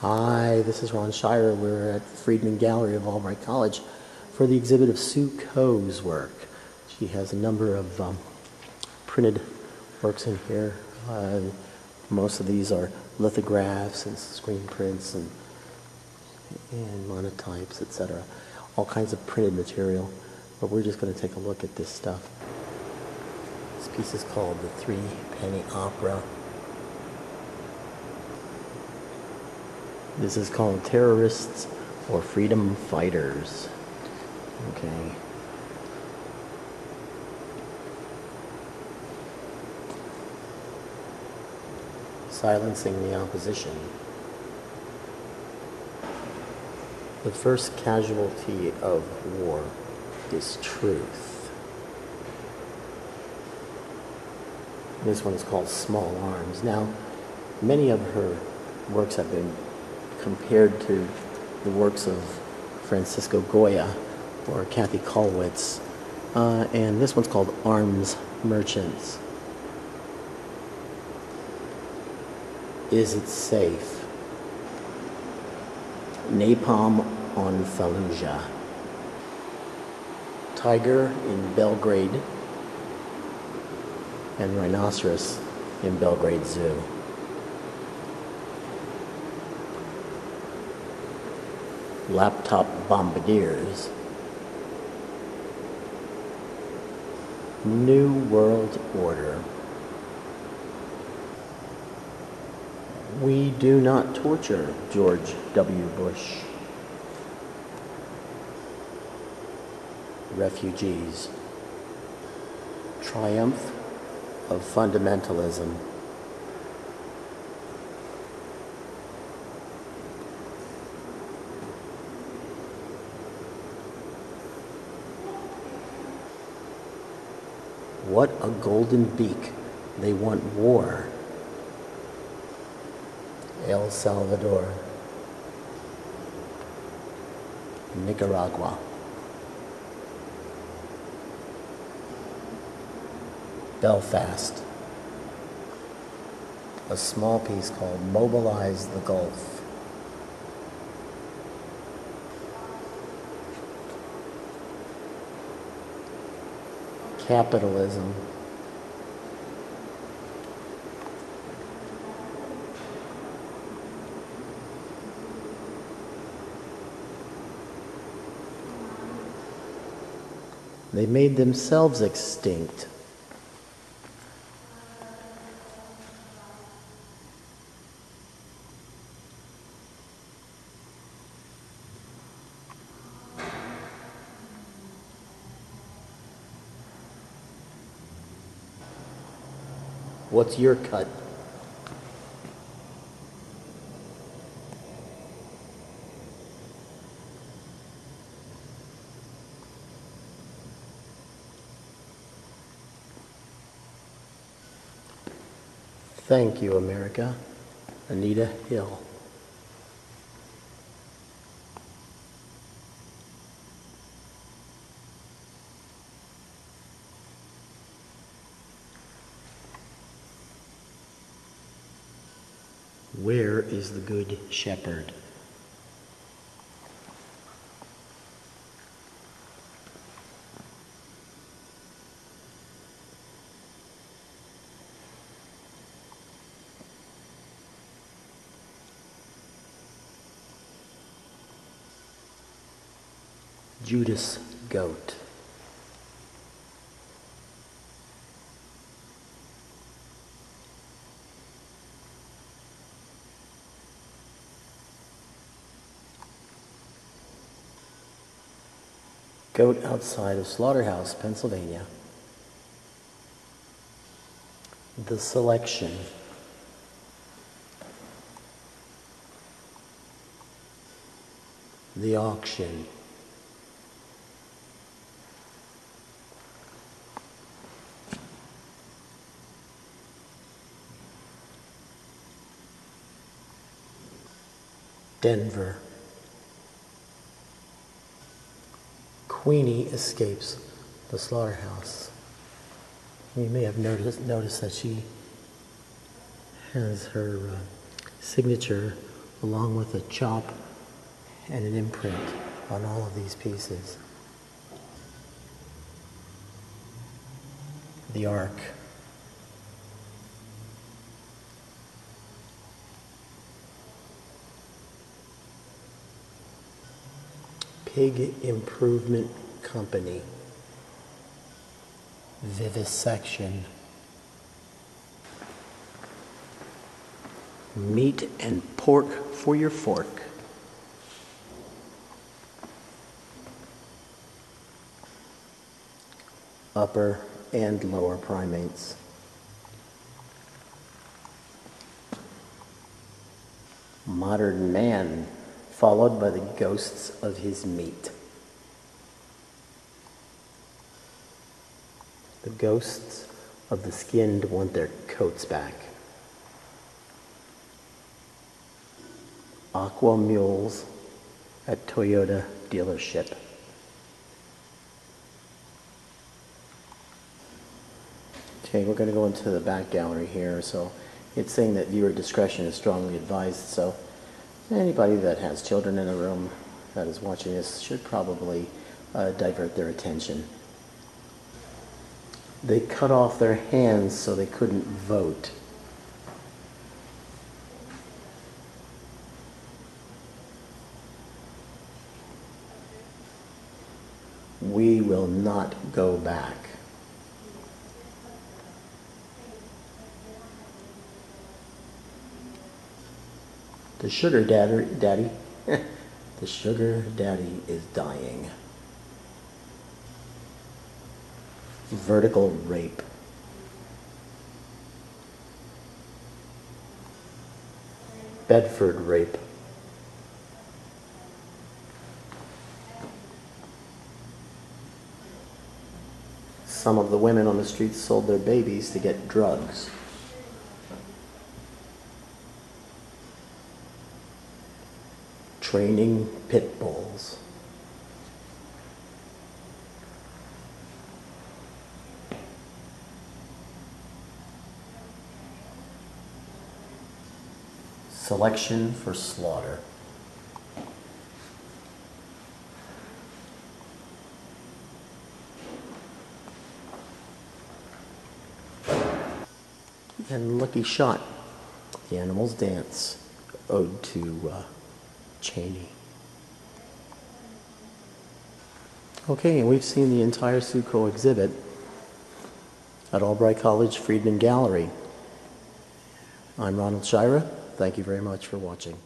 Hi, this is Ron Schira. We're at the Freedman Gallery of Albright College for the exhibit of Sue Coe's work. She has a number of um, printed works in here. Uh, most of these are lithographs and screen prints and, and monotypes, etc. All kinds of printed material. But we're just going to take a look at this stuff. This piece is called The Three Penny Opera. This is called Terrorists or Freedom Fighters. Okay. Silencing the opposition. The first casualty of war is truth. This one is called Small Arms. Now, many of her works have been compared to the works of Francisco Goya or Kathy Kollwitz. Uh, and this one's called Arms Merchants. Is it safe? Napalm on Fallujah. Tiger in Belgrade and rhinoceros in Belgrade Zoo. Laptop bombardiers. New World Order. We do not torture George W. Bush. Refugees. Triumph of fundamentalism. What a golden beak. They want war. El Salvador. Nicaragua. Belfast. A small piece called Mobilize the Gulf. Capitalism. They made themselves extinct. What's your cut? Thank you, America. Anita Hill. Is the Good Shepherd? Judas Goat. Goat outside of Slaughterhouse, Pennsylvania. The selection. The auction. Denver. Queenie escapes the slaughterhouse. You may have noticed, noticed that she has her uh, signature along with a chop and an imprint on all of these pieces. The arc. Pig Improvement Company. Vivisection. Meat and pork for your fork. Upper and lower primates. Modern man, followed by the ghosts of his meat. The ghosts of the skinned want their coats back. Aqua Mules at Toyota dealership. Okay, we're going to go into the back gallery here. So it's saying that viewer discretion is strongly advised. So anybody that has children in a room that is watching this should probably uh, divert their attention. They cut off their hands so they couldn't vote. We will not go back. The sugar daddy, daddy, the sugar daddy is dying. Vertical rape. Bedford rape. Some of the women on the streets sold their babies to get drugs. Training pit bulls. Selection for slaughter. And Lucky Shot, The Animals Dance, ode to uh, Cheney. Okay, and we've seen the entire Sue Coe exhibit at Albright College Freedman Gallery. I'm Ronald Schira. Thank you very much for watching.